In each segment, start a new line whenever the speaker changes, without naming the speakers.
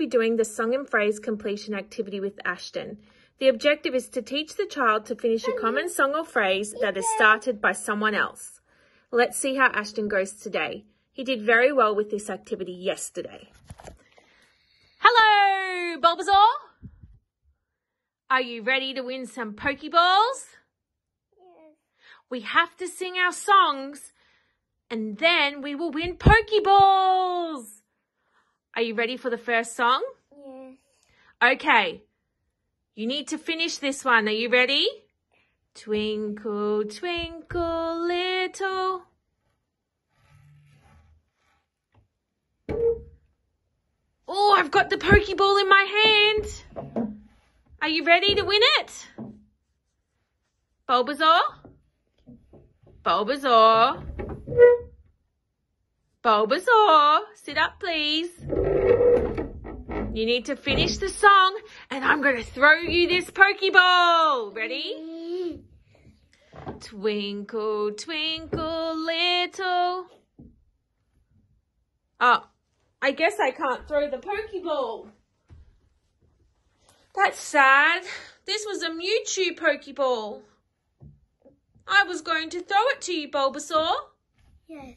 be doing the song and phrase completion activity with Ashton. The objective is to teach the child to finish a common song or phrase that is started by someone else. Let's see how Ashton goes today. He did very well with this activity yesterday. Hello, Bulbasaur! Are you ready to win some Pokeballs?
Yes.
We have to sing our songs and then we will win Pokeballs! Are you ready for the first song?
Yes.
Okay. You need to finish this one. Are you ready? Twinkle, twinkle, little. Oh, I've got the Pokeball in my hand. Are you ready to win it? Bulbasaur? Bulbasaur? Bulbasaur, sit up please. You need to finish the song and I'm going to throw you this Pokeball. Ready? Twinkle, twinkle, little. Oh, I guess I can't throw the Pokeball. That's sad. This was a Mewtwo Pokeball. I was going to throw it to you, Bulbasaur.
Yes.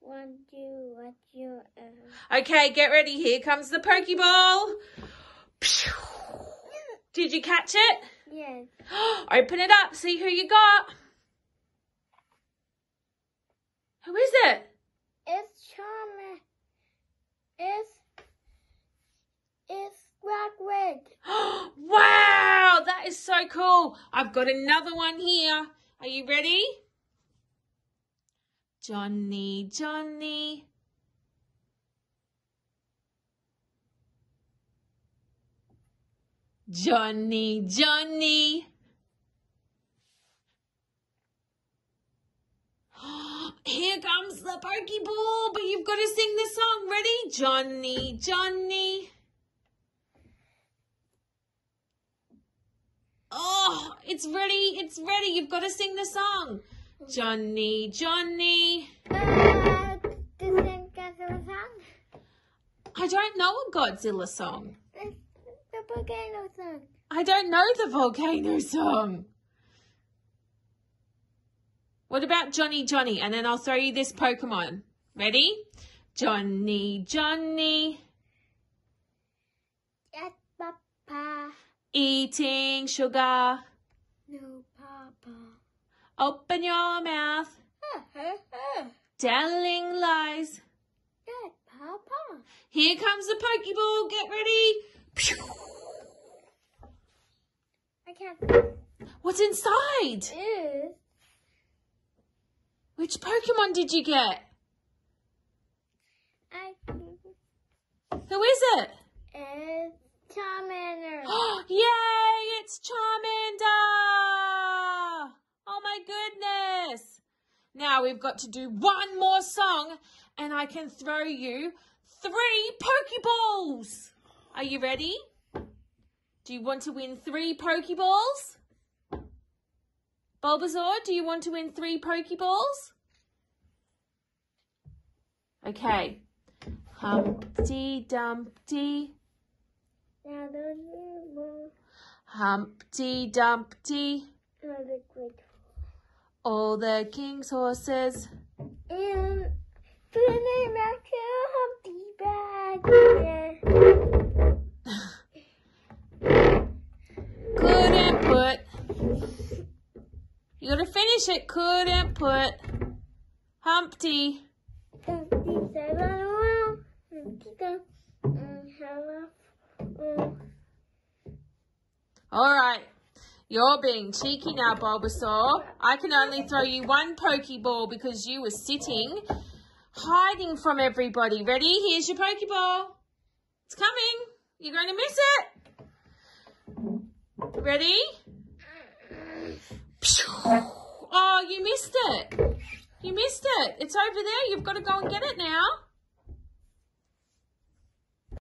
Want you, what you are.
Okay, get ready. Here comes the Pokeball. Did you catch it?
Yes.
Open it up. See who you got. Who is it?
It's charming. It's. It's black red.
wow, that is so cool. I've got another one here. Are you ready? Johnny, Johnny. Johnny, Johnny. Here comes the Pokeball, but you've got to sing the song. Ready? Johnny, Johnny. Oh, it's ready. It's ready. You've got to sing the song. Johnny, Johnny.
Uh, is Godzilla song.
I don't know a Godzilla song.
The volcano song.
I don't know the volcano song. What about Johnny, Johnny? And then I'll throw you this Pokemon. Ready? Johnny, Johnny.
Yes, Papa.
Eating sugar.
No, Papa.
Open your mouth. Telling lies.
Yes, Papa.
Here comes the Pokeball. Get ready. Pew!
I can't.
What's inside?
Is
Which Pokemon did you get?
I
Who is it?
is Charmander.
Yay! Now we've got to do one more song and I can throw you three Pokeballs! Are you ready? Do you want to win three Pokeballs? Bulbasaur, do you want to win three Pokeballs? Okay. Humpty Dumpty, Humpty Dumpty. All the king's horses.
And putting back to Humpty bag.
Couldn't put. You gotta finish it. Couldn't put. Humpty.
Humpty said, "Hello, Humpty mm, hello, mm."
All right. You're being cheeky now, Bulbasaur. I can only throw you one Pokeball because you were sitting, hiding from everybody. Ready? Here's your Pokeball. It's coming. You're going to miss it. Ready? Oh, you missed it. You missed it. It's over there. You've got to go and get it now.